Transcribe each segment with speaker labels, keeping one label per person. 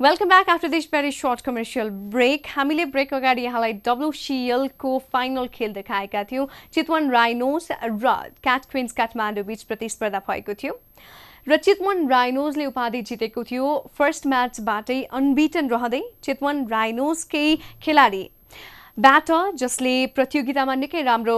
Speaker 1: Welcome back after this very short commercial break हामीले break अगाडि यहाँलाई डब्लुसिएलको फाइनल खेल देखाएका थियौँ चितवन राइनोस र क्याट क्विन्स काठमाडौँ बिच प्रतिस्पर्धा भएको थियो र राइनोजले उपाधि जितेको थियो फ़र्स्ट म्याचबाटै अनबिटन रहँदै चितवन राइनोजकै खेलाडी ब्याटर जसले प्रतियोगितामा निकै राम्रो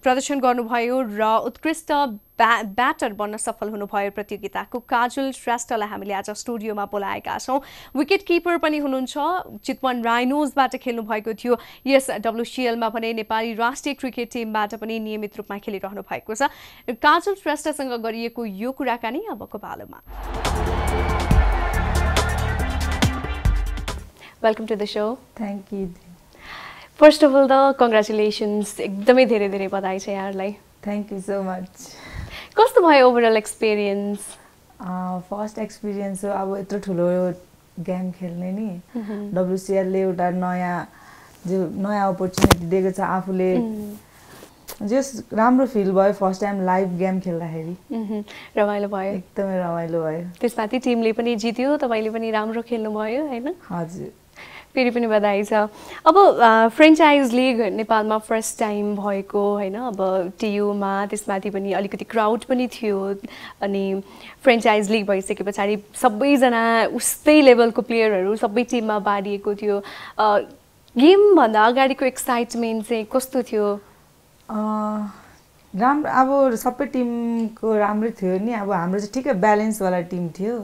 Speaker 1: प्रदर्शन गर्नुभयो र उत्कृष्ट ब्या ब्याटर बन्न सफल हुनुभयो प्रतियोगिताको काजल श्रेष्ठलाई हामीले आज स्टुडियोमा बोलाएका छौँ विकेट किपर पनि हुनुहुन्छ चितवन राइनोजबाट खेल्नु भएको थियो यस डब्लुसिएलमा भने नेपाली राष्ट्रिय क्रिकेट टिमबाट पनि नियमित रूपमा खेलिरहनु भएको छ काजल श्रेष्ठसँग गरिएको यो कुराकानी अबको पालोमा welcome to the show
Speaker 2: thank you
Speaker 1: first of all त कङ्ग्रेचुलेसन्स एकदमै धेरै धेरै बधाई छ यहाँहरूलाई
Speaker 2: थ्याङ्क यू सो मच
Speaker 1: कस्तो भयो ओभरअल एक्सपिरियन्स
Speaker 2: फर्स्ट एक्सपिरियन्स हो अब यत्रो ठुलो गेम खेल्ने नि डब्लुसिएलले एउटा नयाँ जो नयाँ अपर्च्युनिटी दिएको छ आफूले जस राम्रो फिल भयो फर्स्ट टाइम लाइभ गेम खेल्दाखेरि
Speaker 1: रमाइलो भयो
Speaker 2: एकदमै रमाइलो भयो
Speaker 1: त्यसमाथि टिमले पनि जित्यो तपाईँले पनि राम्रो खेल्नुभयो होइन
Speaker 2: हजुर
Speaker 1: फेरि पनि बधाई छ। अब फ्रेन्चाइज लिग नेपालमा फर्स्ट टाइम भएको होइन अब टियुमा त्यसमाथि पनि अलिकति क्राउड पनि थियो अनि फ्रेन्चाइज लिग भइसके पछाडि सबैजना उस्तै लेभलको प्लेयरहरू सबै टिममा बाँडिएको थियो। गेमभन्दा अगाडिको एक्साइटमेन्ट चाहिँ कस्तो थियो?
Speaker 2: राम्रो अब सबै टिमको राम्रै थियो नि अब हाम्रो चाहिँ ठिकै ब्यालेन्सवाला टिम थियो।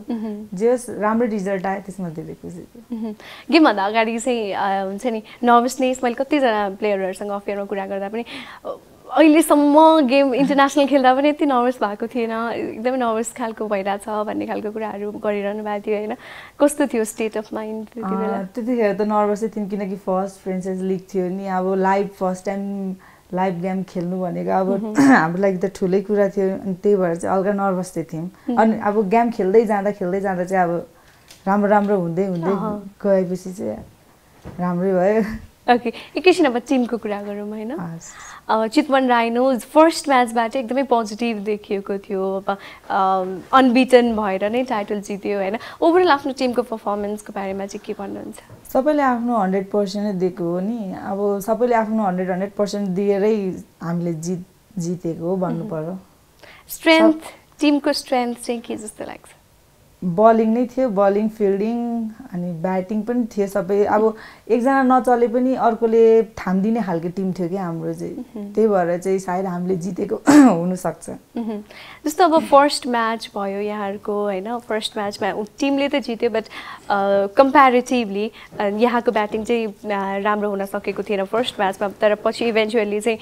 Speaker 2: जे होस् राम्रो रिजल्ट आयो त्यसमा धेरै खुसी थियो।
Speaker 1: गेमभन्दा अगाडि चाहिँ हुन्छ नि नर्भसनेस मैले कतिजना प्लेयरहरूसँग अफेयरमा कुरा गर्दा पनि अहिलेसम्म गेम इन्टरनेसनल खेल्दा पनि यति नर्भस भएको थिएन। एकदमै नर्भस खालको भइरहेछ भन्ने खालको कुराहरू गरिरहनु भएको थियो होइन? कस्तो थियो स्टेट अफ माइन्ड त्यति बेला?
Speaker 2: त्यतिखेर त नर्भसै थियौँ किनकि फर्स्ट फ्रेन्चाइज लिग थियो नि अब live first time live game खेल्नु भनेको अब हाम्रो लागि त ठुलै कुरा थियो अनि त्यही भएर चाहिँ हल्का नर्भस चाहिँ थियौँ। अनि अब गेम खेल्दै जाँदा खेल्दै जाँदा चाहिँ अब राम्रो राम्रो हुँदै हुँदै गएपछि चाहिँ राम्रै भयो।
Speaker 1: ओके एकैछिन अब टिमको कुरा गरौँ होइन? अब चितवन राइनोज फर्स्ट म्याचबाट एकदमै पोजिटिभ देखिएको थियो अब अनबिटन भएर नै टाइटल जित्यो होइन? ओभरअल आफ्नो टिमको पर्फर्मेन्सको बारेमा चाहिँ के भन्नुहुन्छ?
Speaker 2: सबैले आफ्नो हन्ड्रेड पर्सेन्टै दिएको हो नि। अब सबैले आफ्नो हन्ड्रेड हन्ड्रेड पर्सेन्ट दिएरै हामीले जित जितेको हो भन्नु पर्यो।
Speaker 1: स्ट्रेन्थ टिमको स्ट्रेन्थ चाहिँ के जस्तो लाग्छ?
Speaker 2: बलिङ नै थियो बलिङ फिल्डिङ अनि ब्याटिङ पनि थियो सबै। अब एकजना नचले पनि अर्कोले थामिदिने खालको टिम थियो क्या हाम्रो चाहिँ। त्यही भएर चाहिँ सायद हामीले जितेको हुनसक्छ।
Speaker 1: जस्तो अब फर्स्ट म्याच भयो यहाँहरूको होइन? फर्स्ट म्याचमा टिमले त जित्यो बट कम्पेरिटिभली यहाँको ब्याटिङ चाहिँ राम्रो हुन सकेको थिएन फर्स्ट म्याचमा तर पछि इभेन्चुअली चाहिँ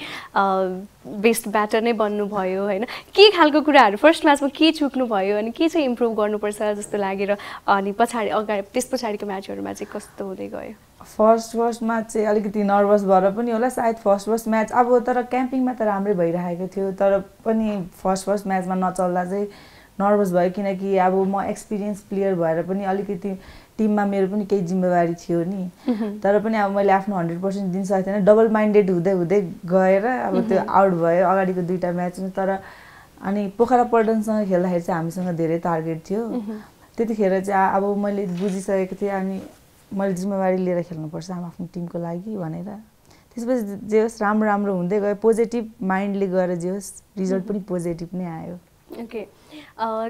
Speaker 1: बेस्ट ब्याटर नै बन्नुभयो होइन? के खालको कुराहरू? फर्स्ट म्याचमा के चुक्नु भयो अनि के चाहिँ इम्प्रुभ गर्नुपर्छ? जस्तो लागेर अनि पछाडि अगाडि त्यस पछाडिको म्याचहरूमा चाहिँ कस्तो हुँदै गयो?
Speaker 2: फर्स्ट फर्स्ट म्याच चाहिँ अलिकति नर्भस भएर पनि होला सायद फर्स्ट फर्स्ट म्याच अब तर क्याम्पिङमा त राम्रै भइरहेको थियो तर पनि फर्स्ट फर्स्ट म्याचमा नचल्दा चाहिँ नर्भस भयो। किनकि अब म एक्सपिरियन्स प्लेयर भएर पनि अलिकति टिममा मेरो पनि केही जिम्मेवारी थियो नि। तर पनि अब मैले आफ्नो हन्ड्रेड पर्सेन्ट दिन सकेको थिएन। डबल माइन्डेड हुँदै हुँदै गएर अब त्यो आउट भयो अगाडिको दुइटा म्याचमा तर अनि पोखरा पल्टनसँग खेल्दाखेरि चाहिँ हामीसँग धेरै टार्गेट थियो। त्यतिखेर चाहिँ अब मैले बुझिसकेको थिएँ अनि मैले जिम्मेवारी लिएर खेल्नुपर्छ आफ्नो टिमको लागि भनेर। त्यसपछि जे होस् राम्रो राम्रो हुँदै गयो पोजिटिभ माइन्डले गएर जे होस् रिजल्ट पनि पोजिटिभ नै आयो।
Speaker 1: ओके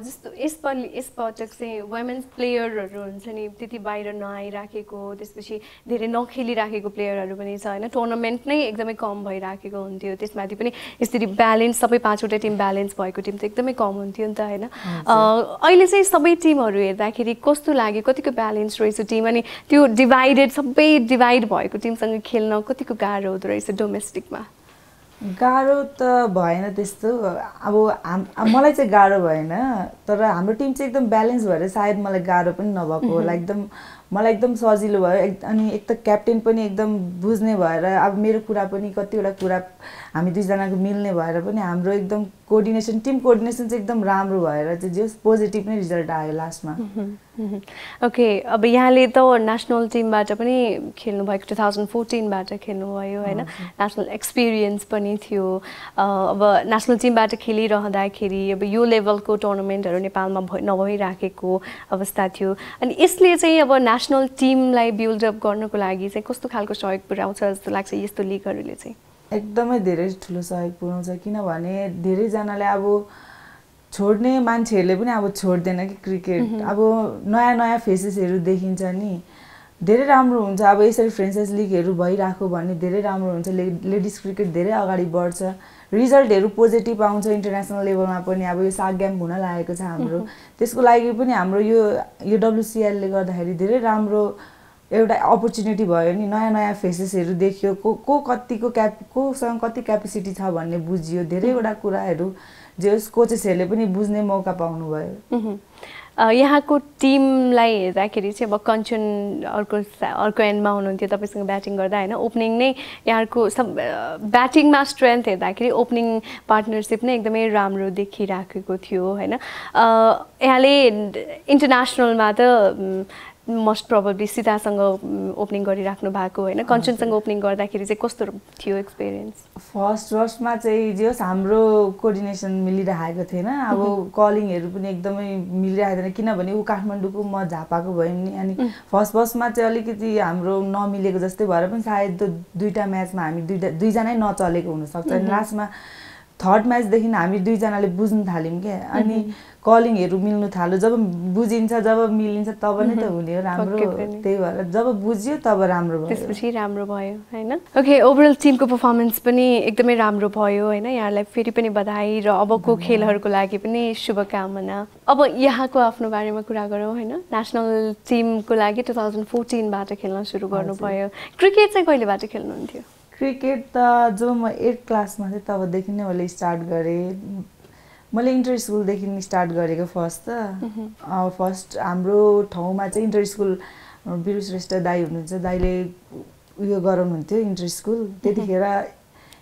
Speaker 1: जस्तो यसपालि यसपटक चाहिँ वुमेन्स प्लेयरहरू हुन्छ नि त्यति बाहिर नआइराखेको त्यसपछि धेरै नखेलिराखेको प्लेयरहरू पनि छ होइन? टुर्नामेन्ट नै एकदमै कम भइराखेको हुन्थ्यो। त्यसमाथि पनि यसरी ब्यालेन्स सबै पाँचवटा टिम ब्यालेन्स भएको टिम त एकदमै कम हुन्थ्यो नि त होइन? अहिले चाहिँ सबै टिमहरू हेर्दाखेरि कस्तो लाग्यो? कतिको ब्यालेन्स रहेछ टिम अनि त्यो डिभाइडेड सबै डिभाइड भएको टिमसँग खेल्न कतिको गाह्रो हुँदो रहेछ डोमेस्टिकमा
Speaker 2: गाह्रो त भएन त्यस्तो। अब हाम मलाई चाहिँ गाह्रो भएन तर हाम्रो टिम चाहिँ एकदम ब्यालेन्स भएर सायद मलाई गाह्रो पनि नभएको होला। एकदम मलाई एकदम सजिलो भयो। अनि एक त क्याप्टेन पनि एकदम बुझ्ने भएर अब मेरो कुरा पनि कतिवटा कुरा हामी दुईजनाको मिल्ने भएर पनि हाम्रो एकदम कोअर्डिनेसन टिम कोअर्डिनेसन चाहिँ एकदम राम्रो भएर चाहिँ जे पोजिटिभ नै रिजल्ट आयो लास्टमा
Speaker 1: ओके अब यहाँले त नेसनल टिमबाट पनि खेल्नुभएको टु थाउजन्ड फोर्टिनबाट खेल्नुभयो होइन? नेसनल एक्सपिरियन्स पनि थियो। अब नेसनल टिमबाट खेलिरहँदाखेरि अब यो लेभलको टुर्नामेन्टहरू नेपालमा भइ नभइराखेको अवस्था थियो। अनि यसले चाहिँ अब नेसनल टिमलाई बिल्डअप गर्नको लागि चाहिँ कस्तो खालको सहयोग पुऱ्याउँछ जस्तो लाग्छ यस्तो लिगहरूले चाहिँ?
Speaker 2: एकदमै धेरै ठुलो सहयोग पुऱ्याउँछ किनभने धेरैजनाले अब छोड्ने मान्छेहरूले पनि अब छोड्दैन कि क्रिकेट। अब नयाँ नयाँ फेसेसहरू देखिन्छ नि। धेरै राम्रो हुन्छ। अब यसरी फ्रेन्चाइज लिगहरू भइरहेको भने धेरै राम्रो हुन्छ। ले लेडिज क्रिकेट धेरै अगाडि बढ्छ। रिजल्टहरू पोजिटिभ आउँछ इन्टरनेसनल लेभलमा पनि। अब यो साग गेम हुन लागेको छ हाम्रो। त्यसको लागि पनि हाम्रो यो यो डब्लुसिएलले गर्दाखेरि धेरै राम्रो एउटा अपर्च्युनिटी भयो नि। नयाँ नयाँ फेसेसहरू देखियो। को को कतिको क्याप कोसँग कति क्यापेसिटी छ भन्ने बुझियो। धेरैवटा कुराहरू जे होस् कोचेसहरूले पनि बुझ्ने मौका पाउनुभयो।
Speaker 1: यहाँको टिमलाई हेर्दाखेरि चाहिँ अब कञ्चन अर्को अर्को एन्डमा हुनुहुन्थ्यो तपाईँसँग ब्याटिङ गर्दा होइन? ओपनिङ नै यहाँको सब ब्याटिङमा स्ट्रेन्थ हेर्दाखेरि ओपनिङ पार्टनरसिप नै एकदमै राम्रो देखिराखेको थियो होइन? यहाँले इन्टरनेसनलमा त मोस्ट प्रब्लली सीतासँग ओपनिङ गरिराख्नु भएको होइन। कञ्चनसँग ओपनिङ गर्दाखेरि चाहिँ कस्तो थियो एक्सपिरियन्स
Speaker 2: फर्स्ट फर्स्टमा चाहिँ जे होस् हाम्रो कोअर्डिनेसन मिलिरहेको थिएन। अब कलिङहरू पनि एकदमै मिलिरहेको थिएन। किनभने ऊ काठमाडौँको म झापाको भयौँ नि अनि फर्स्ट फर्स्टमा चाहिँ अलिकति हाम्रो नमिलेको जस्तै भएर पनि सायद दुईवटा म्याचमा हामी दुईवटा दुईजनै नचलेको हुनसक्छ। अनि लास्टमा थर्ड म्याचदेखि हामी दुईजनाले बुझ्नु थाल्यौँ क्या अनि कलिङहरू मिल्नु थाल्यो। जब बुझिन्छ जब मिलिन्छ तब नै त हुने हो राम्रो त्यही भएर जब बुझ्यो तब राम्रो भयो।
Speaker 1: त्यसपछि राम्रो भयो होइन? ओके ओभरअल टिमको पर्फर्मेन्स पनि एकदमै राम्रो भयो होइन? यहाँलाई फेरि पनि बधाई र अबको खेलहरूको लागि पनि शुभकामना। अब यहाँको आफ्नो बारेमा कुरा गरौँ होइन? नेसनल टिमको लागि टु थाउजन्ड फोर्टिनबाट खेल्न सुरु गर्नुभयो क्रिकेट चाहिँ कहिलेबाट खेल्नुहुन्थ्यो?
Speaker 2: क्रिकेट त जब म एट क्लासमा थिएँ तबदेखि नै मैले स्टार्ट गरेँ। मैले इन्टर स्कुलदेखि स्टार्ट गरेको फर्स्ट त। फर्स्ट हाम्रो ठाउँमा चाहिँ इन्टर स्कुल बिरु श्रेष्ठ दाई हुनुहुन्छ। दाईले उयो गराउनुहुन्थ्यो इन्टर स्कुल। त्यतिखेर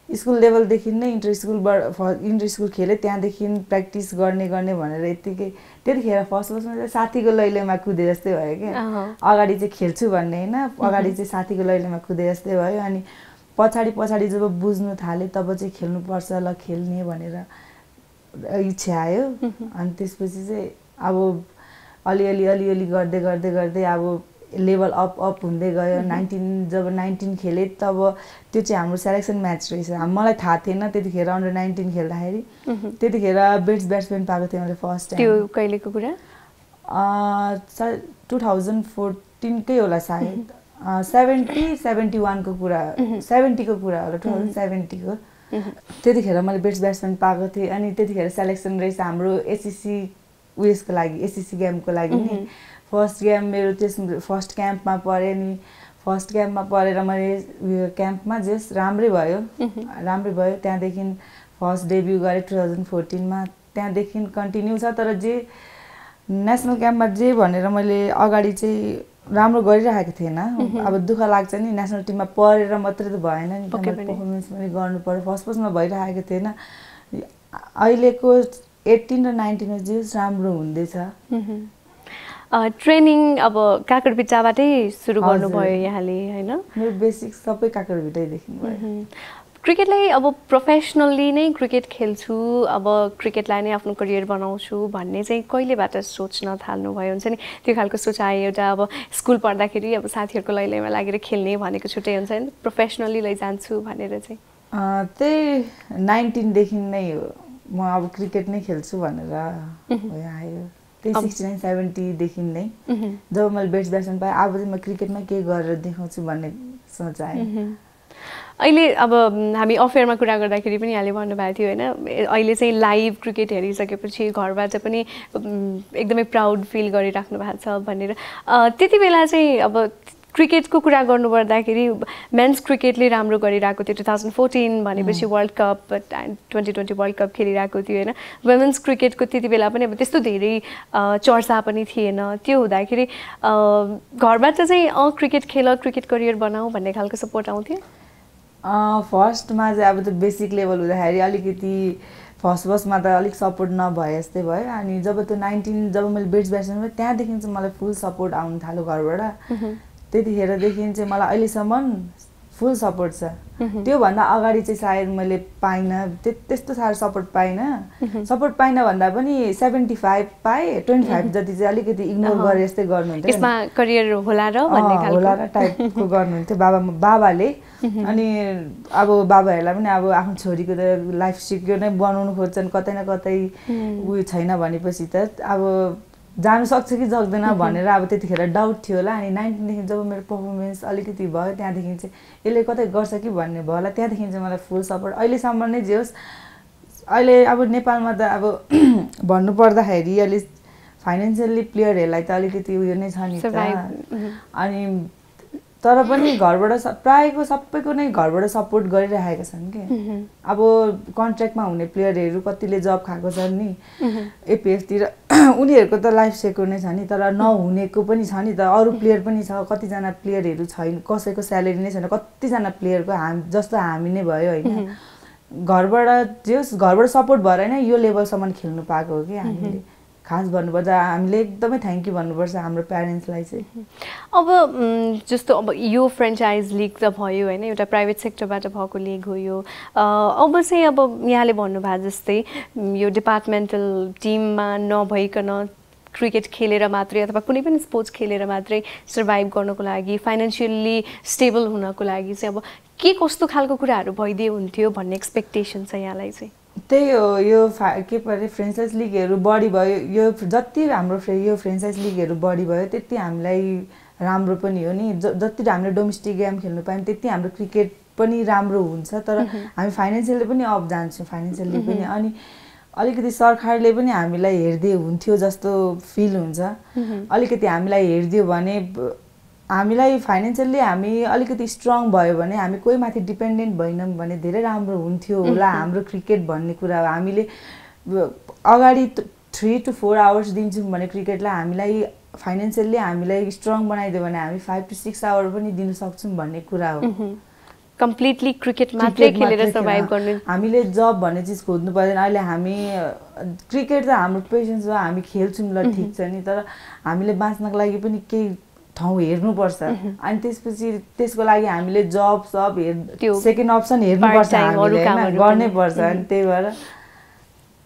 Speaker 2: स्कुल लेभलदेखि नै इन्टर स्कुलबाट फ इन्टर स्कुल खेलेँ। त्यहाँदेखि प्र्याक्टिस गर्ने गर्ने भनेर यत्तिकै त्यतिखेर फर्स्ट फर्स्टमा चाहिँ साथीको लैलेमा कुदे जस्तै भयो क्या। अगाडि चाहिँ खेल्छु भन्ने होइन। अगाडि चाहिँ साथीको लैलेमा कुदे जस्तै भयो। अनि पछाडि पछाडि जब बुझ्नु थालेँ तब चाहिँ खेल्नुपर्छ ल खेल्ने भनेर इच्छा आयो। अनि त्यसपछि चाहिँ अब अलिअलि अलिअलि गर्दै गर्दै गर्दै अब लेभल अप अप हुँदै गयो। नाइन्टिन जब नाइन्टिन खेलेँ तब त्यो चाहिँ हाम्रो सेलेक्सन म्याच रहेछ। मलाई थाहा थिएन त्यतिखेर अन्डर नाइन्टिन खेल्दाखेरि। त्यतिखेर बेट्स ब्याट्सम्यान पाएको थिएँ मैले फर्स्ट टाइम
Speaker 1: त्यो कहिलेको कुरा?
Speaker 2: टु थाउजन्ड फोर्टिनकै होला सायद। सेभेन्टी सेभेन्टी वानको कुरा सेभेन्टीको कुरा होला टु थाउजन्ड सेभेन्टीको त्यतिखेर मैले बेस्ट ब्याट्सम्यान पाएको थिएँ अनि त्यतिखेर सेलेक्सन रहेछ हाम्रो एससिसी उयसको लागि एससिसी गेमको लागि नि। फर्स्ट गेम मेरो त्यस फर्स्ट क्याम्पमा परेँ नि। फर्स्ट क्याम्पमा परेर मैले उयो क्याम्पमा जस राम्रै भयो। राम्रै भयो। त्यहाँदेखि फर्स्ट डेब्यु गरेँ टु थाउजन्ड फोर्टिनमा। त्यहाँदेखि कन्टिन्यू छ तर जे नेसनल क्याम्पमा जे भनेर मैले अगाडि चाहिँ राम्रो गरिरहेको थिएन। अब दुःख लाग्छ नि नेसनल टिममा पढेर मात्रै त भएन नि पर्फर्मेन्स पनि। गर्नु पऱ्यो फर्स्ट फर्स्टमा भइरहेको थिएन। अहिलेको एट्टिन र नाइन्टिनमा जे राम्रो हुँदैछ।
Speaker 1: ट्रेनिङ अब काकडबिटाबाटै सुरु गर्नुभयो यहाँले होइन?
Speaker 2: मेरो बेसिक सबै काकडबिटैदेखि भयो।
Speaker 1: क्रिकेटलाई अब प्रोफेसनल्ली नै क्रिकेट खेल्छु अब क्रिकेटलाई नै आफ्नो करियर बनाउँछु भन्ने चाहिँ कहिलेबाट सोच्न थाल्नुभयो हुन्छ नि? त्यो खालको सोचाइ एउटा अब स्कुल पढ्दाखेरि अब साथीहरूको लैलैमा लागेर खेल्ने भनेको छुट्टै हुन्छ नि? प्रोफेसनल्ली लैजान्छु भनेर चाहिँ।
Speaker 2: त्यही नाइन्टिनदेखि नै हो। म अब क्रिकेट नै खेल्छु भनेर आयो। त्यही सिक्सटी नाइन सेभेन्टीदेखि नै। जब मैले बेस्ट ब्याट्सम्यान पाएँ अब चाहिँ म क्रिकेटमा के गरेर देखाउँछु भन्ने सोच आयो।
Speaker 1: अहिले अब हामी अफेयरमा कुरा गर्दाखेरि पनि यहाँले भन्नुभएको थियो होइन अहिले चाहिँ लाइभ क्रिकेट हेरिसकेपछि घरबाट पनि एकदमै प्राउड फिल गरिराख्नु भएको छ भनेर। त्यति बेला चाहिँ अब क्रिकेटको कुरा गर्नुपर्दाखेरि मेन्स क्रिकेटले राम्रो गरिरहेको थियो टु थाउजन्ड फोर्टिन भनेपछि world cup twenty twenty world cup खेलिरहेको थियो होइन। वुमेन्स क्रिकेटको त्यति बेला पनि अब त्यस्तो धेरै चर्चा पनि थिएन। त्यो हुँदाखेरि घरबाट चाहिँ अँ क्रिकेट खेल क्रिकेट करियर बनाऊ भन्ने खालको सपोर्ट आउँथ्यो?
Speaker 2: फर्स्टमा चाहिँ अब त्यो बेसिक लेभल हुँदाखेरि अलिकति फर्स्ट फर्स्टमा त अलिक सपोर्ट नभए जस्तै भयो। अनि जब त्यो नाइन्टिन जब मैले ब्रिड्स ब्याट्सम्यान भएँ त्यहाँदेखि चाहिँ मलाई फुल सपोर्ट आउनु थाल्यो घरबाट। त्यतिखेरदेखि चाहिँ मलाई अहिलेसम्म फुल सपोर्ट छ। त्योभन्दा अगाडि चाहिँ सायद मैले पाइनँ। त्य त्यस्तो साह्रो सपोर्ट पाइनँ। सपोर्ट पाइनँ भन्दा पनि सेभेन्टी फाइभ पाएँ ट्वेन्टी फाइभ जति चाहिँ अलिकति इग्नोर
Speaker 1: अहँ।
Speaker 2: गरे जस्तै गर्नुहुन्थ्यो।
Speaker 1: करियर होला र
Speaker 2: होला र टाइपको गर्नुहुन्थ्यो बाबा बाबाले। अनि अब बाबाहरूलाई पनि अब आफ्नो छोरीको त लाइफ सिक्योर नै बनाउनु खोज्छन् कतै न कतै उयो छैन भनेपछि त। अब जानु सक्छ कि सक्दैन भनेर अब त्यतिखेर डाउट थियो होला। अनि नाइन्टिनदेखि जब मेरो पर्फर्मेन्स अलिकति भयो त्यहाँदेखि चाहिँ यसले कतै गर्छ कि भन्ने भयो होला। त्यहाँदेखि चाहिँ मलाई फुल सपोर्ट अहिलेसम्म नै जे होस् अहिले अब नेपालमा त अब भन्नु पर्दाखेरि अहिले फाइनेन्सियल्ली प्लेयरहरूलाई त अलिकति उयो नै छ नि त। अनि तर पनि घरबाट प्रायःको सबैको नै घरबाट सपोर्ट गरिरहेका छन् कि? अब कन्ट्र्याक्टमा हुने प्लेयरहरू कतिले जब खाएको छन् नि। एपिएफतिर उनीहरूको त लाइफ सेक्योर नै छ नि तर नहुनेको पनि छ नि त। अरू प्लेयर पनि छ कतिजना प्लेयरहरू छैन कसैको स्यालेरी नै छैन कतिजना प्लेयरको हाम जस्तो हामी नै भयो होइन। घरबाट जे होस् घरबाट सपोर्ट भएर नै यो लेभलसम्म खेल्नु पाएको हो कि हामीले। खास भन्नुपर्दा हामीले एकदमै थ्याङ्क यू भन्नुपर्छ हाम्रो प्यारेन्ट्सलाई चाहिँ।
Speaker 1: अब जस्तो अब यो फ्रेन्चाइज लिग त भयो होइन एउटा प्राइभेट सेक्टरबाट भएको लिग हो यो। अब चाहिँ अब यहाँले भन्नुभयो जस्तै यो डिपार्टमेन्टल टिममा नभइकन क्रिकेट खेलेर मात्रै अथवा कुनै पनि स्पोर्ट्स खेलेर मात्रै सर्भाइभ गर्नको लागि फाइनेन्सियल्ली स्टेबल हुनको लागि चाहिँ अब के कस्तो खालको कुराहरू भइदिए हुन्थ्यो भन्ने एक्सपेक्टेसन छ यहाँलाई चाहिँ।
Speaker 2: त्यही हो यो फा के परे फ्रेन्चाइज लिगहरू बढी भयो। यो जति हाम्रो फ्रे यो फ्रेन्चाइज लिगहरू बढी भयो त्यति हामीलाई राम्रो पनि हो नि। ज जति हामीले डोमेस्टिक गेम खेल्नु पायौँ त्यति हाम्रो क्रिकेट पनि राम्रो हुन्छ। तर हामी फाइनेन्सियली पनि अप जान्छौँ फाइनेन्सियली पनि। अनि अलिकति सरकारले पनि हामीलाई हेर्दै हुन्थ्यो जस्तो फिल हुन्छ। अलिकति हामीलाई हेरिदियो भने हामीलाई फाइनेन्सियल्ली हामी अलिकति स्ट्रङ भयो भने हामी कोही माथि डिपेन्डेन्ट भएनौँ भने धेरै राम्रो हुन्थ्यो होला हाम्रो क्रिकेट भन्ने कुरा हो। हामीले अगाडि थ्री टु फोर आवर्स दिन्छौँ भने क्रिकेटलाई हामीलाई फाइनेन्सियल्ली हामीलाई स्ट्रङ बनाइदियो भने हामी फाइभ टु सिक्स आवर पनि दिन सक्छौँ भन्ने कुरा हो।
Speaker 1: कम्प्लिटली क्रिकेट मात्रै खेलेर सर्भाइभ। गर्नु।
Speaker 2: हामीले जब भन्ने चिज खोज्नु पर्दैन। अहिले हामी क्रिकेट त हाम्रो पेसेन्स हो। हामी खेल्छौँ ल ठिक छ नि। तर हामीले बाँच्नको लागि पनि केही ठाउँ हेर्नुपर्छ। अनि त्यसपछि त्यसको लागि हामीले जब सब हेर् सेकेन्ड अप्सन हेर्नुपर्छ हामीले गर्नै। पर्छ। अनि त्यही भएर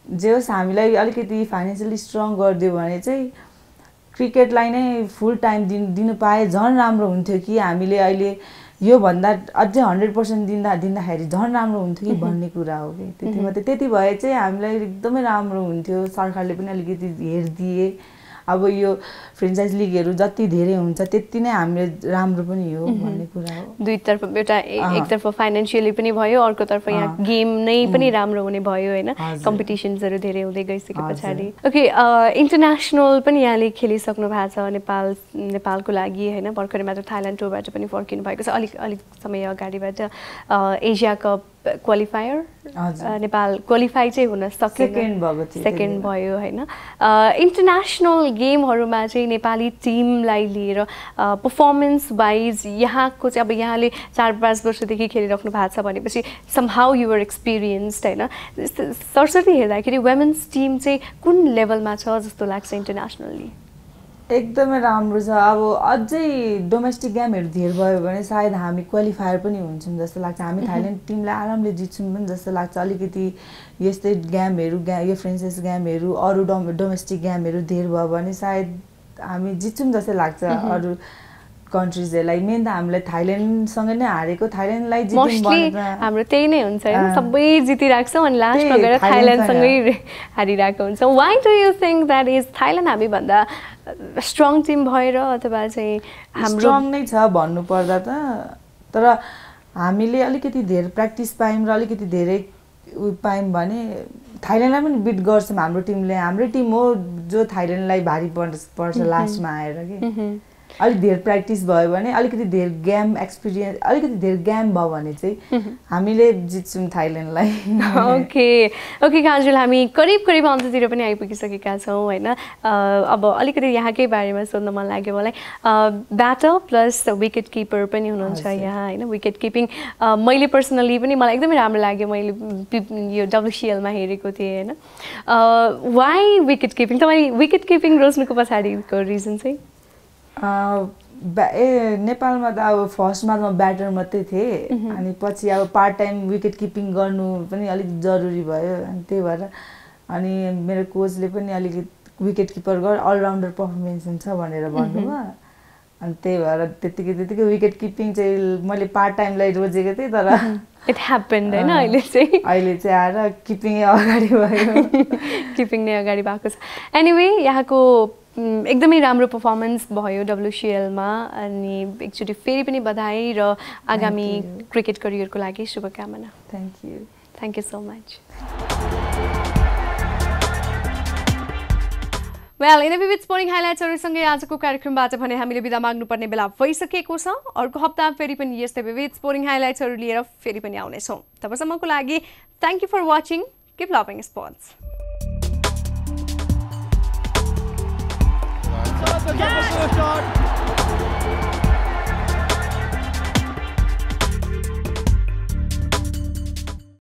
Speaker 2: जे होस् हामीलाई अलिकति फाइनेन्सियली स्ट्रङ गरिदियो भने चाहिँ क्रिकेटलाई नै फुल टाइम दिन दिनु पाए झन् राम्रो हुन्थ्यो कि हामीले अहिले योभन्दा अझै हन्ड्रेड पर्सेन्ट दिँदा दिँदाखेरि झन् राम्रो हुन्थ्यो कि भन्ने कुरा हो कि। त्यति मात्रै। त्यति भए चाहिँ हामीलाई एकदमै राम्रो हुन्थ्यो। सरकारले पनि अलिकति हेरिदिए। अब यो फ्रेन्चाइज लिगहरू जति धेरै हुन्छ त्यति नै हामीले राम्रो पनि हो भन्ने कुरा हो।
Speaker 1: दुईतर्फ एउटा। एकतर्फ फाइनेन्सियली पनि भयो अर्कोतर्फ यहाँ। गेम नै पनि राम्रो हुने भयो होइन। कम्पिटिसन्सहरू धेरै हुँदै गइसके। पछाडि। ओके इन्टरनेसनल पनि यहाँले खेलिसक्नु भएको छ नेपाल नेपालको लागि होइन? भर्खरै मात्र थाइल्यान्ड टुरबाट पनि फर्किनु भएको छ। अलिक अलिक समय अगाडिबाट Asia cup qualifier Nepal qualify चाहिँ हुन सकेन।
Speaker 2: सेकेन्ड
Speaker 1: भयो होइन? इन्टरनेसनल गेमहरूमा चाहिँ नेपाली टिमलाई लिएर पर्फर्मेन्स वाइज यहाँको चाहिँ अब यहाँले चार पाँच वर्षदेखि खेलिराख्नु भएको छ भनेपछि समहाउ युवर एक्सपिरियन्स्ड होइन? स- सरसरी हेर्दाखेरि वुमेन्स टिम चाहिँ कुन लेभलमा छ जस्तो लाग्छ इन्टरनेसनल्ली
Speaker 2: एकदमै राम्रो छ। अब अझै डोमेस्टिक गेमहरू धेर भयो भने सायद हामी क्वालिफायर पनि हुन्छौँ जस्तो लाग्छ। हामी थाइल्यान्ड टिमलाई आरामले जित्छौँ पनि जस्तो लाग्छ। अलिकति यस्तै गेमहरू गे यो फ्रेन्चाइज गेमहरू अरू डोम डोमेस्टिक गेमहरू धेर भयो भने सायद हामी जित्छौँ जस्तो लाग्छ अरू कन्ट्रिजहरूलाई मेन त हामीलाई थाइल्यान्डसँग नै हारेको। थाइल्यान्डलाई
Speaker 1: हाम्रो त्यही नै हुन्छ। सबै जितिरहेको छौँ अनि लास्टमा गएर
Speaker 2: थाइल्यान्डसँग।
Speaker 1: हारिरहेको हुन्छ। Why do you think that is Thailand हामीभन्दा स्ट्रङ टिम भएर अथवा चाहिँ हाम्रो
Speaker 2: स्ट्रङ नै छ भन्नुपर्दा त तर हामीले अलिकति धेरै प्र्याक्टिस पायौँ र अलिकति धेरै उयो पायौँ भने थाइल्यान्डलाई पनि बिट गर्छौँ हाम्रो टिमले। हाम्रै टिम हो जो थाइल्यान्डलाई भारी पर्छ पर्छ लास्टमा आएर कि। अलिक धेरै प्र्याक्टिस भयो भने अलिकति धेरै गेम एक्सपिरियन्स अलिकति धेरै गेम भयो भने चाहिँ हामीले जित्छौँ थाइल्यान्डलाई।
Speaker 1: ओके। ओके काजुल हामी करिब करिब अन्ततिर पनि आइपुगिसकेका छौँ होइन? अब अलिकति यहाँकै बारेमा सोध्न मन लाग्यो मलाई। ब्याटर प्लस विकेट किपर पनि हुनुहुन्छ। यहाँ होइन? विकेट किपिङ मैले पर्सनली पनि मलाई एकदमै राम्रो लाग्यो मैले यो डब्लुसिएलमा हेरेको थिएँ होइन? वाइ विकेट किपिङ तपाईँ विकेट किपिङ रोज्नुको पछाडिको रिजन चाहिँ?
Speaker 2: ए नेपालमा त अब फर्स्टमा त म ब्याटर मात्रै थिएँ। अनि पछि अब पार्ट टाइम विकेट किपिङ गर्नु पनि अलिक जरुरी भयो अनि त्यही भएर। अनि मेरो कोचले पनि अलिकति विकेट किपर गर अलराउन्डर पर्फर्मेन्स हुन्छ भनेर भन्नुभयो। अनि त्यही भएर त्यतिकै त्यतिकै विकेट किपिङ चाहिँ मैले पार्ट टाइमलाई रोजेको थिएँ तर
Speaker 1: इट ह्यापन्ड होइन। अहिले चाहिँ।
Speaker 2: अहिले चाहिँ आएर किपिङै अगाडि भयो।
Speaker 1: किपिङ नै अगाडि भएको छ। एनिवे यहाँको एकदमै राम्रो पर्फर्मेन्स भयो डब्लुसिएलमा अनि एकचोटि फेरि पनि बधाई र आगामी. क्रिकेट करियरको लागि शुभकामना।
Speaker 2: Thank you
Speaker 1: thank you so much well in Vividh sporting हाइलाइट्सहरूसँगै आजको कार्यक्रमबाट भने हामीले बिदा माग्नुपर्ने बेला भइसकेको छ। अर्को हप्ता फेरि पनि यस्तै विविध स्पोर्टिङ हाइलाइट्सहरू लिएर फेरि पनि आउनेछौँ। तबसम्मको लागि thank you for watching keep loving sports
Speaker 3: That's a double yeah. slip dog.